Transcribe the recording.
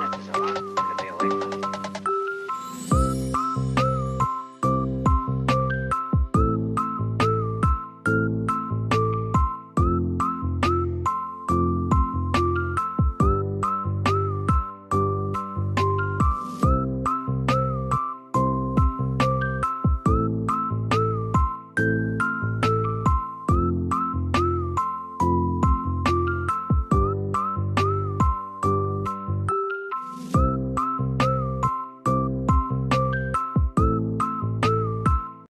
That's his